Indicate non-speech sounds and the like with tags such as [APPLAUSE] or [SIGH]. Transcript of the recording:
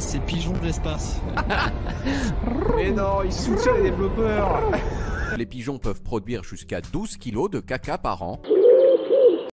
C'est pigeons de l'espace. [LAUGHS] Mais non, ils soutiennent les développeurs Les pigeons peuvent produire jusqu'à 12 kilos de caca par an.